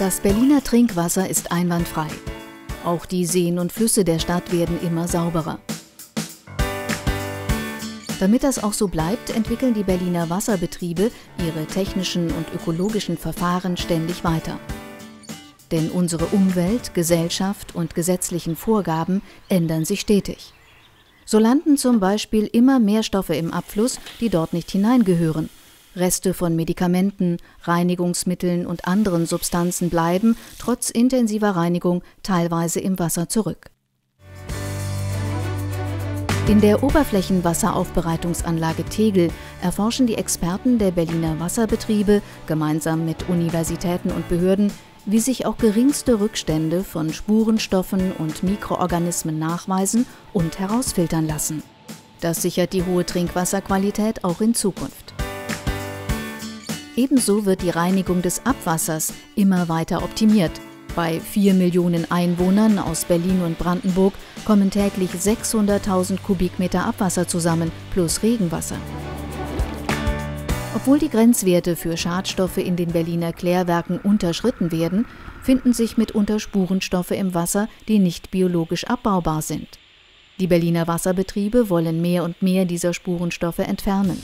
Das Berliner Trinkwasser ist einwandfrei. Auch die Seen und Flüsse der Stadt werden immer sauberer. Damit das auch so bleibt, entwickeln die Berliner Wasserbetriebe ihre technischen und ökologischen Verfahren ständig weiter. Denn unsere Umwelt, Gesellschaft und gesetzlichen Vorgaben ändern sich stetig. So landen zum Beispiel immer mehr Stoffe im Abfluss, die dort nicht hineingehören – Reste von Medikamenten, Reinigungsmitteln und anderen Substanzen bleiben trotz intensiver Reinigung teilweise im Wasser zurück. In der Oberflächenwasseraufbereitungsanlage Tegel erforschen die Experten der Berliner Wasserbetriebe gemeinsam mit Universitäten und Behörden, wie sich auch geringste Rückstände von Spurenstoffen und Mikroorganismen nachweisen und herausfiltern lassen. Das sichert die hohe Trinkwasserqualität auch in Zukunft. Ebenso wird die Reinigung des Abwassers immer weiter optimiert. Bei 4 Millionen Einwohnern aus Berlin und Brandenburg kommen täglich 600.000 Kubikmeter Abwasser zusammen, plus Regenwasser. Obwohl die Grenzwerte für Schadstoffe in den Berliner Klärwerken unterschritten werden, finden sich mitunter Spurenstoffe im Wasser, die nicht biologisch abbaubar sind. Die Berliner Wasserbetriebe wollen mehr und mehr dieser Spurenstoffe entfernen.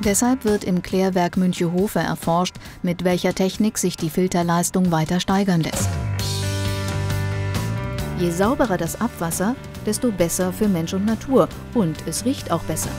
Deshalb wird im Klärwerk Münchehofe erforscht, mit welcher Technik sich die Filterleistung weiter steigern lässt. Je sauberer das Abwasser, desto besser für Mensch und Natur und es riecht auch besser.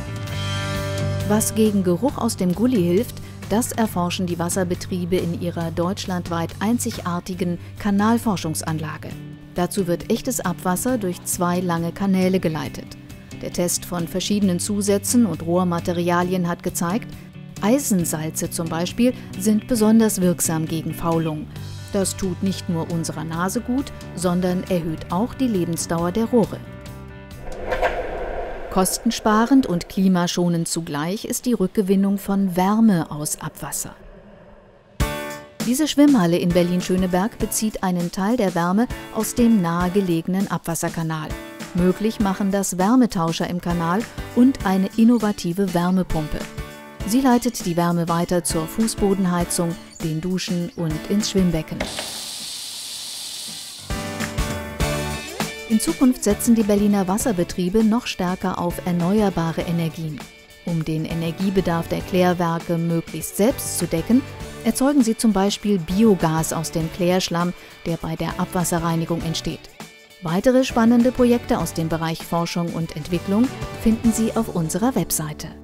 Was gegen Geruch aus dem Gully hilft, das erforschen die Wasserbetriebe in ihrer deutschlandweit einzigartigen Kanalforschungsanlage. Dazu wird echtes Abwasser durch zwei lange Kanäle geleitet. Der Test von verschiedenen Zusätzen und Rohrmaterialien hat gezeigt, Eisensalze zum Beispiel sind besonders wirksam gegen Faulung. Das tut nicht nur unserer Nase gut, sondern erhöht auch die Lebensdauer der Rohre. Kostensparend und klimaschonend zugleich ist die Rückgewinnung von Wärme aus Abwasser. Diese Schwimmhalle in Berlin-Schöneberg bezieht einen Teil der Wärme aus dem nahegelegenen Abwasserkanal. Möglich machen das Wärmetauscher im Kanal und eine innovative Wärmepumpe. Sie leitet die Wärme weiter zur Fußbodenheizung, den Duschen und ins Schwimmbecken. In Zukunft setzen die Berliner Wasserbetriebe noch stärker auf erneuerbare Energien. Um den Energiebedarf der Klärwerke möglichst selbst zu decken, erzeugen sie zum Beispiel Biogas aus dem Klärschlamm, der bei der Abwasserreinigung entsteht. Weitere spannende Projekte aus dem Bereich Forschung und Entwicklung finden Sie auf unserer Webseite.